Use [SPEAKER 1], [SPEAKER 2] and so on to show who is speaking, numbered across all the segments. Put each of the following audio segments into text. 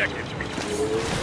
[SPEAKER 1] objectives.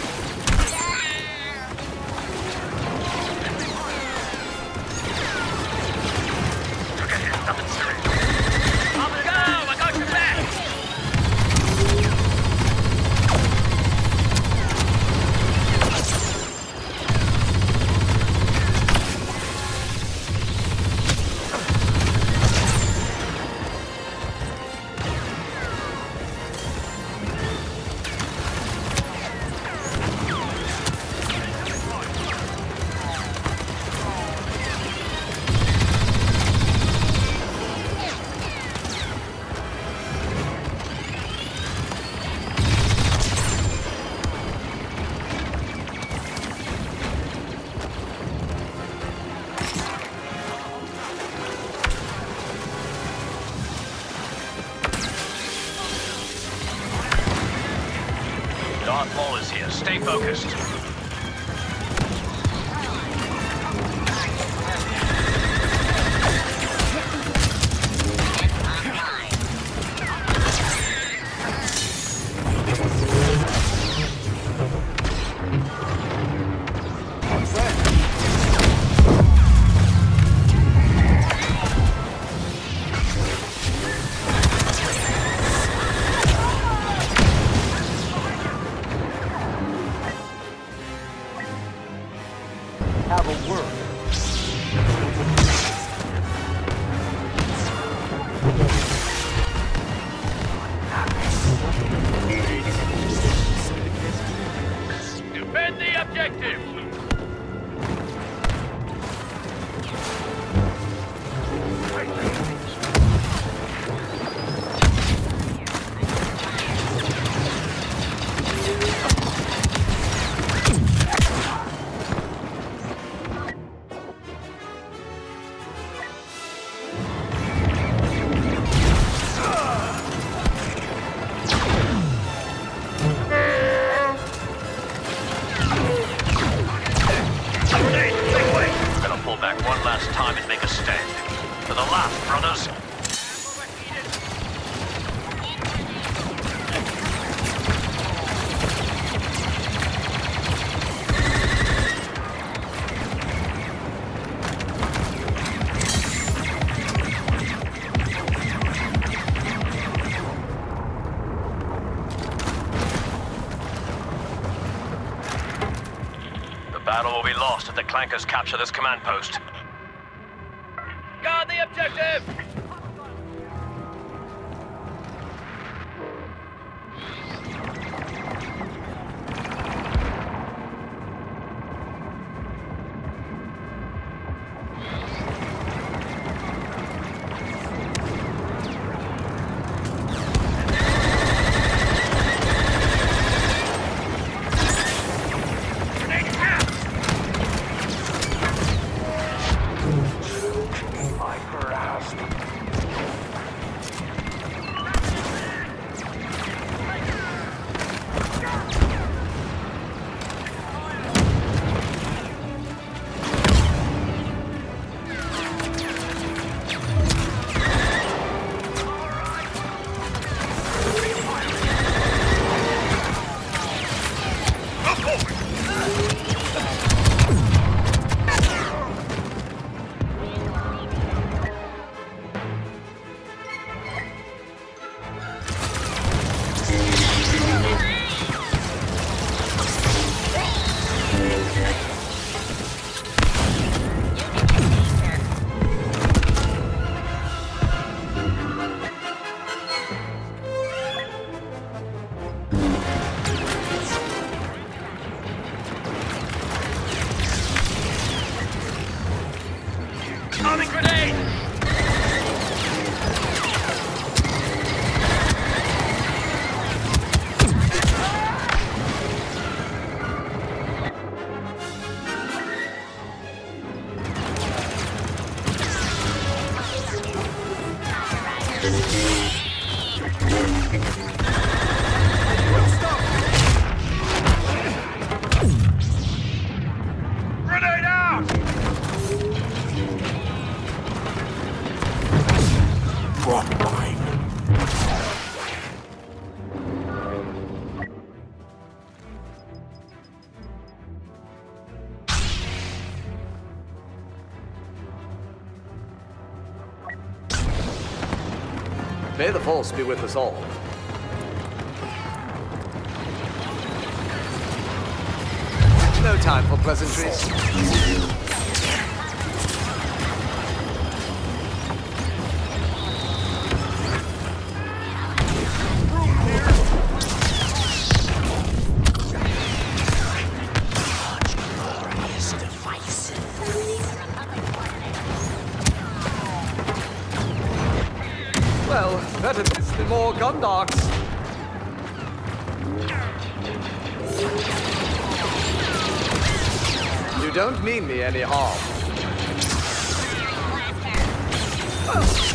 [SPEAKER 1] Stay focused. Battle will be lost if the Clankers capture this command post. Guard the objective!
[SPEAKER 2] May the force be with us all. No time for pleasantries. Better than more Gondarks. You don't mean me any harm. been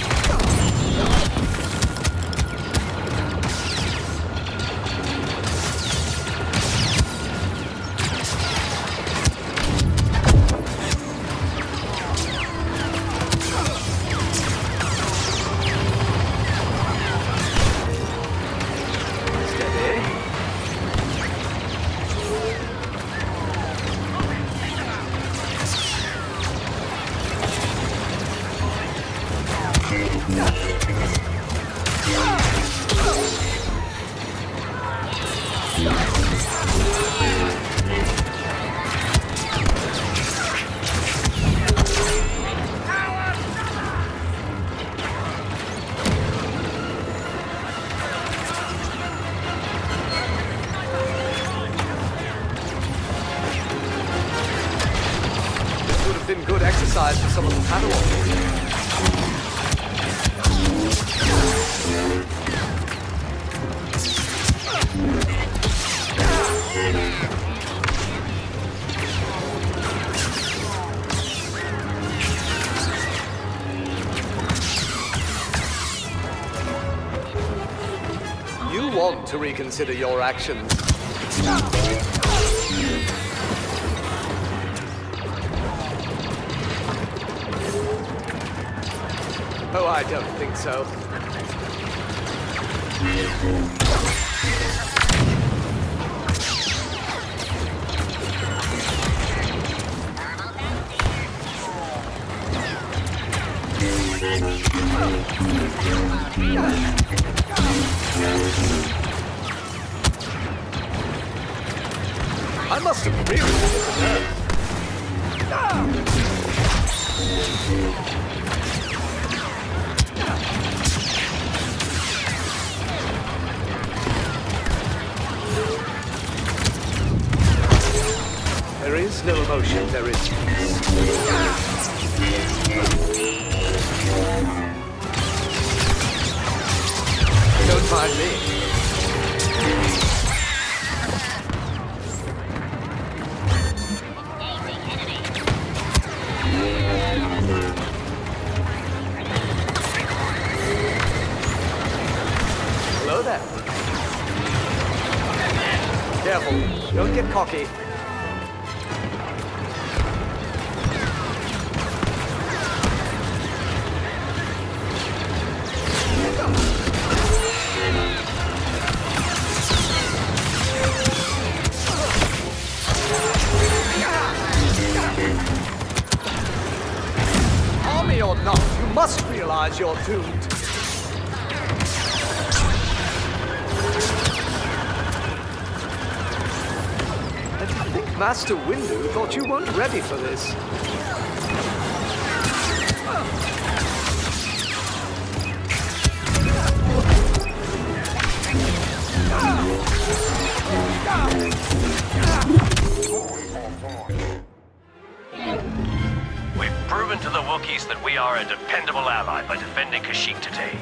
[SPEAKER 2] to reconsider your actions. Oh, I don't think so. I must have. There is no emotion, there is peace. Don't mind me. Don't get cocky. Army or not, you must realize you're doomed. Master Windu thought you weren't ready for this.
[SPEAKER 1] We've proven to the Wookiees that we are a dependable ally by defending Kashyyyk today.